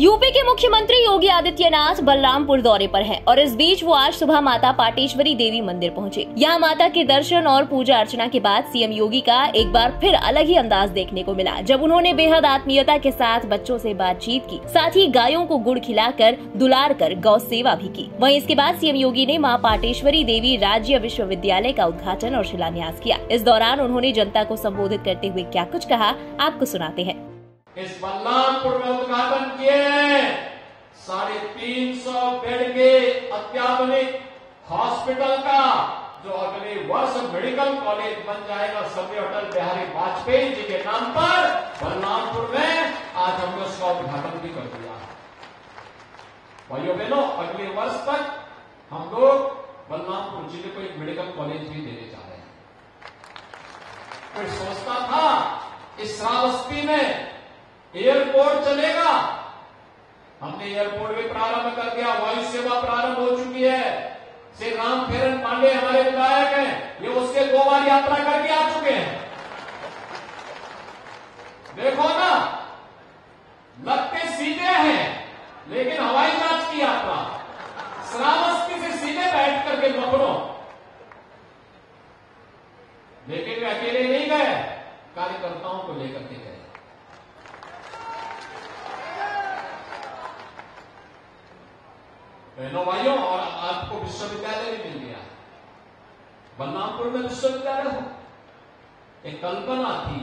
UP के मुख्यमंत्री योगी आदित्यनाथ बलरामपुर दौरे पर हैं और इस बीच वो आज सुबह माता पाटेश्वरी देवी मंदिर पहुँचे। यहाँ माता के दर्शन और पूजा अर्चना के बाद सीएम योगी का एक बार फिर अलग ही अंदाज देखने को मिला, जब उन्होंने बेहद आत्मीयता के साथ बच्चों से बातचीत की, साथ ही गायों को गुड़ खिलाकर दुलार कर गौ सेवा भी की। वहीं इसके बाद सीएम योगी ने माँ पाटेश्वरी देवी राज्य विश्वविद्यालय का उद्घाटन और शिलान्यास किया। इस दौरान उन्होंने जनता को संबोधित करते हुए क्या कुछ कहा, आपको सुनाते हैं। इस बलरामपुर में उद्घाटन किए हैं। साढ़े तीन सौ बेड के अत्याधुनिक हॉस्पिटल का, जो अगले वर्ष मेडिकल कॉलेज बन जाएगा, सभी अटल बिहारी वाजपेयी जी के नाम पर बलरामपुर में आज हमने उसका उद्घाटन भी कर दिया। है भाइयों बहनों, अगले वर्ष तक हम लोग बलरामपुर ज़िले को एक मेडिकल कॉलेज भी देने जा रहे हैं। कोई सोचता था, इस श्रावस्ती में एयरपोर्ट चलेगा। हमने एयरपोर्ट भी प्रारंभ कर दिया, वायु सेवा प्रारंभ हो चुकी है। श्री राम फेरन पांडे हमारे विधायक हैं, ये उसके दो बार यात्रा करके आ चुके हैं। देखो ना, लगते सीधे हैं, लेकिन हवाई जहाज़ की यात्रा। श्रावस्ती से सीधे बैठ करके पकड़ो लेकिन वे अकेले नहीं गए, कार्यकर्ताओं को लेकर के गए। बहनों भाइयों और आपको विश्वविद्यालय भी मिल गया बलरामपुर में विश्वविद्यालय हो एक कल्पना थी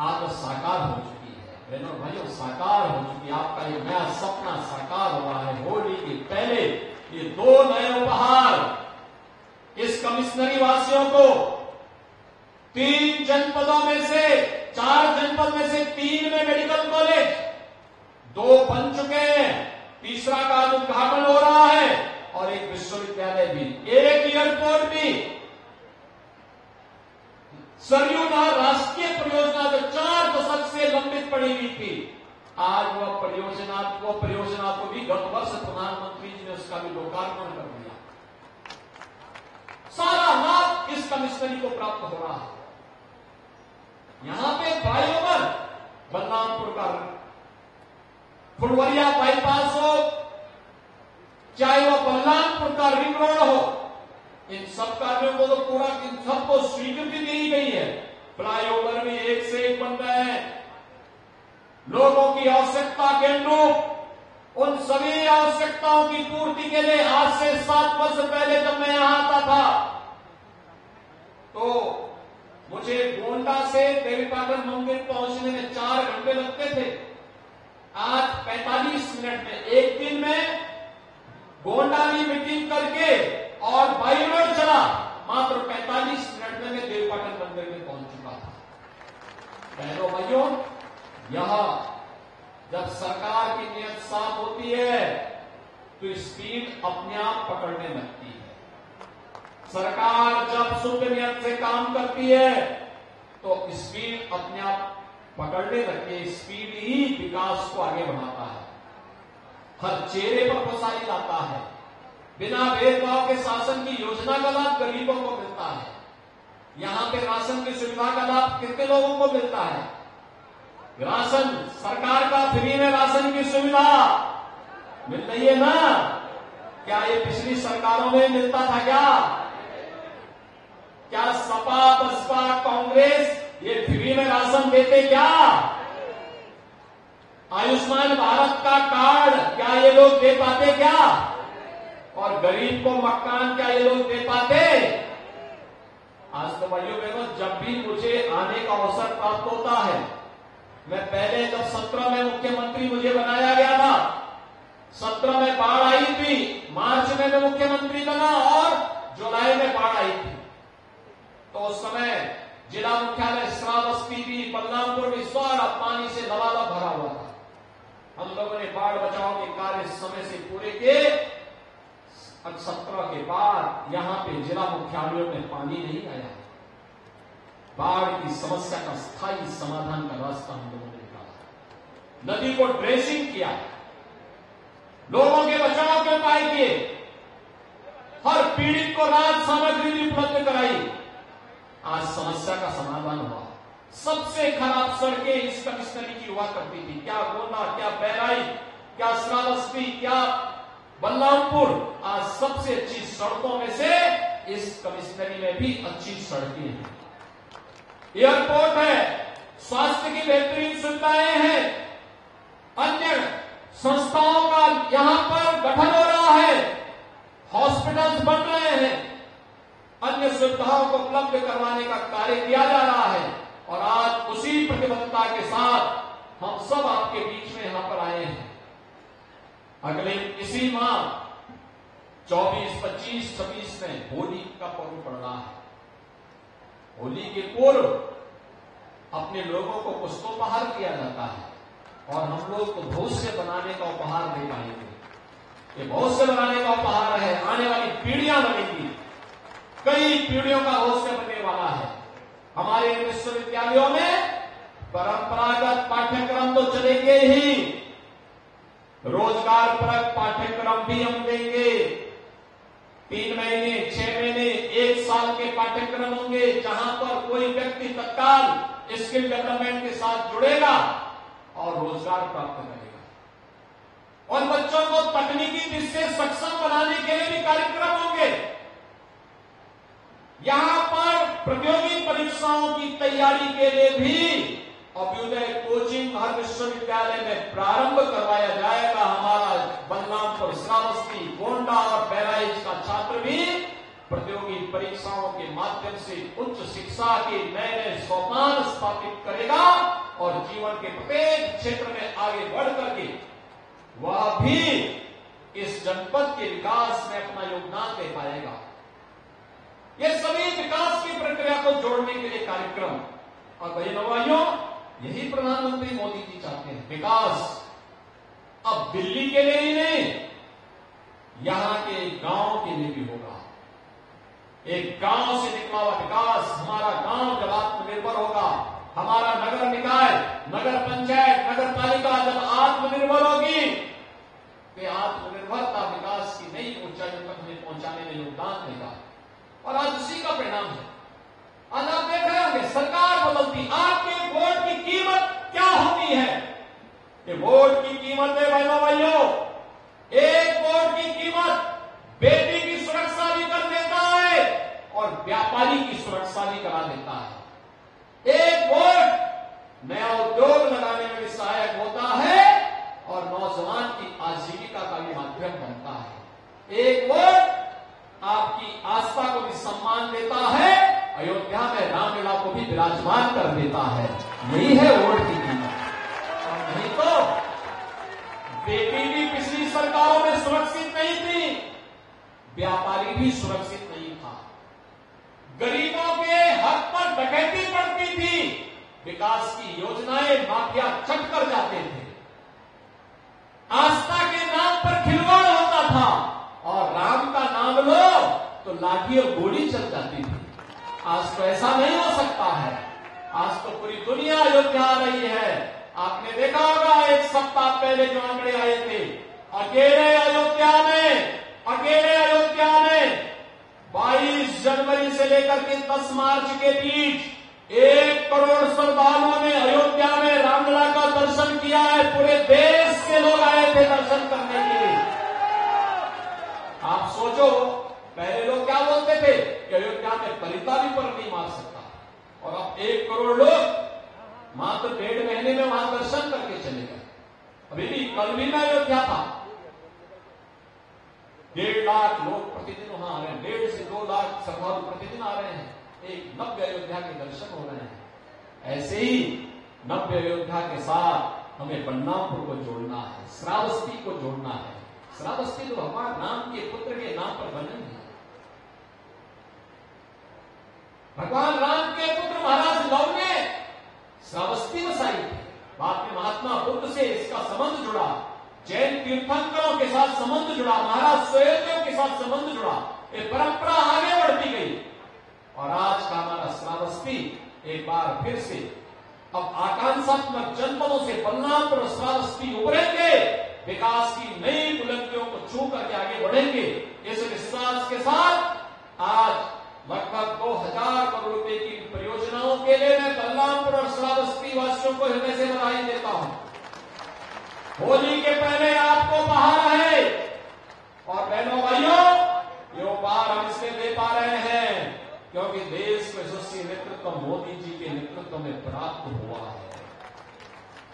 आज साकार हो चुकी है बहनों भाइयों साकार हो चुकी है आपका ये नया सपना साकार हुआ है होली के पहले ये दो नए उपहार इस कमिश्नरी वासियों को तीन जनपदों में से चार जनपद में से तीन में मेडिकल कॉलेज दो बन चुके हैं तीसरा का उद्घाटन हो रहा है और एक विश्वविद्यालय भी, एक एयरपोर्ट भी। सरयू नहर राष्ट्रीय परियोजना जो चार दशक से लंबित पड़ी हुई थी, आज वह परियोजना वो परियोजना को भी गत वर्ष प्रधानमंत्री जी ने उसका भी लोकार्पण कर दिया। सारा लाभ इस कमिश्नरी को प्राप्त हो रहा है। यहाँ पे फ्लाईओवर बलरामपुर का फुलवरिया बाईपास हो, चाहे वह बलरामपुर का रिंग रोड हो, इन सब कार्यों को तो पूरा इन सबको स्वीकृति दी गई है। फ्लाईओवर भी एक से एक बन रहे हैं। लोगों की आवश्यकता के अनुरूप, उन सभी आवश्यकताओं की पूर्ति के लिए आज से सात वर्ष पहले जब मैं यहाँ आता था तो मुझे गोंडा से देवीपाटन मंदिर पहुँचने में चार घंटे लगते थे। आज 45 मिनट में, एक दिन में गोंडा की मीटिंग करके और बाई रोड चला मात्र 45 मिनट में मैं देवपाटन मंदिर में पहुँच चुका था। बहनों, भाइयों, यह जब सरकार की नियत साफ़ होती है तो स्पीड अपने आप पकड़ने लगती है। सरकार जब शुद्ध नियत से काम करती है तो स्पीड अपने आप पकड़ने लगती के स्पीड ही विकास को आगे बढ़ाता है। हर चेहरे पर खुशहाली लाता है। बिना भेदभाव के शासन की योजना का लाभ गरीबों को मिलता है। यहाँ पे राशन की सुविधा का लाभ कितने लोगों को मिलता है? राशन, सरकार का फ्री में राशन की सुविधा मिल रही है ना? क्या ये पिछली सरकारों में मिलता था क्या? क्या सपा बसपा कांग्रेस ये फ्री में राशन देते क्या? आयुष्मान भारत का कार्ड, क्या ये लोग दे पाते क्या? और गरीब को मकान क्या ये लोग दे पाते? आज तो भाइयों बहनों जब भी मुझे आने का अवसर प्राप्त होता है, मैं पहले जब सत्रह में मुख्यमंत्री मुझे बनाया गया था, सत्रह में बाढ़ आई थी, मार्च में मैं मुख्यमंत्री बना और जुलाई में बाढ़ आई थी। तो उस समय जिला मुख्यालय श्रावस्ती भी बलरामपुर भी सारा पानी से लबालब भरा हुआ था। हम लोगों ने बाढ़ बचाव के कार्य समय से पूरे किए। सत्रह के बाद यहाँ पे जिला मुख्यालयों में पानी नहीं आया। बाढ़ की समस्या का स्थायी समाधान का रास्ता हम लोगों ने निकाला। नदी को ड्रेसिंग किया। लोगों के बचाव के उपाय किए। हर पीड़ित को राहत सामग्री भी उपलब्ध कराई। आज समस्या का समाधान हुआ। सबसे खराब सड़कें इस कमिश्नरी की हुआ करती थी। क्या गोंदा क्या बहराई, क्या श्रावस्ती, क्या बलरामपुर? आज सबसे अच्छी सड़कों में से इस कमिश्नरी में भी अच्छी सड़कें हैं। एयरपोर्ट है, स्वास्थ्य की बेहतरीन सुविधाएँ हैं। अन्य संस्थाओं का यहाँ पर गठन हो रहा है। हॉस्पिटल्स बन रहे हैं। अन्य सुविधाओं को उपलब्ध करवाने का कार्य किया जा रहा है। और आज उसी प्रतिबद्धता के साथ हम सब आपके बीच में यहाँ पर आए हैं। अगले इसी माह 24, 25, 26 में होली का पर्व पड़ रहा है। होली के पूर्व अपने लोगों को पुष्पोपहार किया जाता है और हम लोग तो भविष्य बनाने का उपहार दे पाएँगे। ये भविष्य बनाने का उपहार है। आने वाली पीढ़ियाँ बनेगी। कई पीढ़ियों का भविष्य बनने वाला है। हमारे विश्वविद्यालयों में परंपरागत पाठ्यक्रम तो चलेंगे ही। रोज़गार परक पाठ्यक्रम भी हम देंगे। तीन महीने, छह महीने, एक साल के पाठ्यक्रम होंगे, जहाँ पर कोई व्यक्ति तत्काल स्किल डेवलपमेंट के साथ जुड़ेगा और रोज़गार प्राप्त करेगा। और बच्चों को तकनीकी से सक्षम बनाने के लिए भी कार्यक्रम होंगे यहाँ पर प्रतियोगी परीक्षाओं की तैयारी के लिए भी अभ्युदय कोचिंग हर विश्वविद्यालय में प्रारंभ करवाया जाएगा। हमारा बलरामपुर श्रावस्ती गोंडा और बहराइच का छात्र भी प्रतियोगी परीक्षाओं के माध्यम से उच्च शिक्षा के नए नए सोपान स्थापित करेगा और जीवन के प्रत्येक क्षेत्र में आगे बढ़ करके वह भी इस जनपद के विकास में अपना योगदान दे पाएगा। ये सभी विकास की प्रक्रिया को जोड़ने के लिए कार्यक्रम। और बहनों भाइयों यही प्रधानमंत्री मोदी जी चाहते हैं, विकास। अब दिल्ली के लिए ही नहीं, यहाँ के गाँव के लिए भी होगा। एक गाँव से निकला हुआ विकास हमारा गाँव जब आत्मनिर्भर होगा, हमारा नगर निकाय, नगर पंचायत, नगर पालिका जब आत्मनिर्भर होगी तो आत्मनिर्भरता विकास की नई ऊंचाइयों तक हमें पहुँचाने में योगदान देगा और आज उसी का परिणाम है आज आप देख रहे होंगे सरकार बदलती आपके वोट की कीमत क्या होती है कि वोट की कीमत है बहनों भाइयों एक वोट की कीमत बेटी की सुरक्षा भी कर देता है और व्यापारी की सुरक्षा भी करा देता है एक वोट नया उद्योग लगाने में भी सहायक होता है और नौजवान की आजीविका का भी माध्यम बनता है एक वोट आपकी आस्था को भी सम्मान देता है अयोध्या में रामलीला को भी विराजमान कर देता है यही है वोट की कीमत और नहीं तो बेटी भी पिछली सरकारों में सुरक्षित नहीं थी व्यापारी भी सुरक्षित नहीं था गरीबों के हक पर डकैती पड़ती थी विकास की योजनाएँ माफिया छट कर जाते थे। आस्था के नाम पर खिलवाड़ होता था और राम का नाम लो तो लाठी और गोली चल जाती थी। आज तो ऐसा नहीं हो सकता है। आज तो पूरी दुनिया अयोध्या आ रही है। आपने देखा होगा, एक सप्ताह पहले जो आंकड़े आए थे, अकेले अयोध्या में, अकेले अयोध्या में 22 जनवरी से लेकर के 10 मार्च के बीच एक करोड़ श्रद्धालुओं ने अयोध्या में रामलला का दर्शन किया है। पूरे देश से लोग आए थे दर्शन करने के लिए। आप सोचो, पहले लोग क्या बोलते थे कि अयोध्या में परिता भी पर नहीं मार सकता। और अब एक करोड़ लोग मात्र डेढ़ महीने में वहाँ दर्शन करके चले गए। अभी भी कल भी मैं अयोध्या था। डेढ़ लाख लोग प्रतिदिन वहाँ आ रहे हैं। डेढ़ से दो लाख श्रद्धालु प्रतिदिन आ रहे हैं। एक नव्य अयोध्या के दर्शन हो रहे हैं। ऐसे ही नव्य अयोध्या के साथ हमें बन्नापुर को जोड़ना है, श्रावस्ती को जोड़ना है। श्रावस्ती तो भगवान राम के पुत्र के नाम पर बने हैं। भगवान राम के पुत्र महाराज लव ने श्रावस्ती बसाई। बाद में महात्मा बुद्ध से इसका संबंध जुड़ा। जैन तीर्थंकरों के साथ संबंध जुड़ा। महाराज स्वयं के साथ संबंध जुड़ा। ये परंपरा आगे बढ़ती गई। और आज एक बार फिर से, अब आकांक्षात्मक जनपदों से बलराम पुरस्कार उभरेंगे, विकास की नई बुलंदियों को छू करके आगे बढ़ेंगे। इस विश्वास के साथ आज लगभग दो हज़ार करोड़ रुपये की परियोजनाओं के लिए मैं बलरामपुर और श्रावस्ती वासियों को हृदय से बधाई देता हूँ। होली के पहले आपको बाहर है। और बहनों, भाइयों, ये उपहार हम इसे दे पा रहे हैं आप नेतृत्व मोदी जी के नेतृत्व में प्राप्त हुआ है,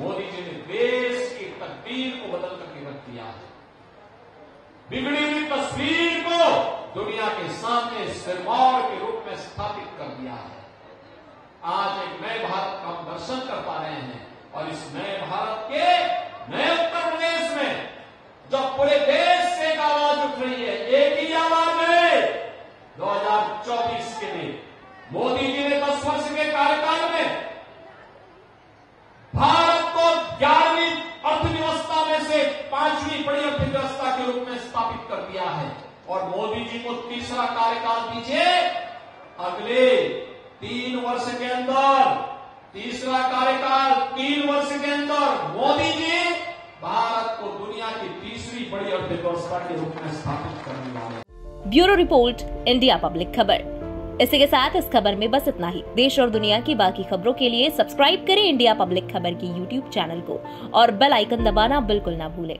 मोदी जी ने देश की तकदीर को बदल करके रख दिया है। बिगड़ी हुई तस्वीर को दुनिया के सामने सिरमौर के रूप में स्थापित कर दिया है। आज एक नए भारत का हम दर्शन कर पा रहे हैं और इस नए भारत के नए उत्तर प्रदेश में, जब पूरे देश से एक आवाज़ उठ रही है एक ही आवाज़ है 2024 के लिए मोदी जी ने दस वर्ष के कार्यकाल में भारत को ग्यारहवीं अर्थव्यवस्था में से पांचवी बड़ी अर्थव्यवस्था के रूप में स्थापित कर दिया है और मोदी जी को तीसरा कार्यकाल दीजिए। अगले तीन वर्ष के अंदर, तीसरा कार्यकाल तीन वर्ष के अंदर मोदी जी भारत को दुनिया की तीसरी बड़ी अर्थव्यवस्था के रूप में स्थापित करने वाले ब्यूरो रिपोर्ट, इंडिया पब्लिक खबर। इसी के साथ इस खबर में बस इतना ही। देश और दुनिया की बाकी खबरों के लिए सब्सक्राइब करें इंडिया पब्लिक खबर की यूट्यूब चैनल को और बेल आइकन दबाना बिल्कुल ना भूलें।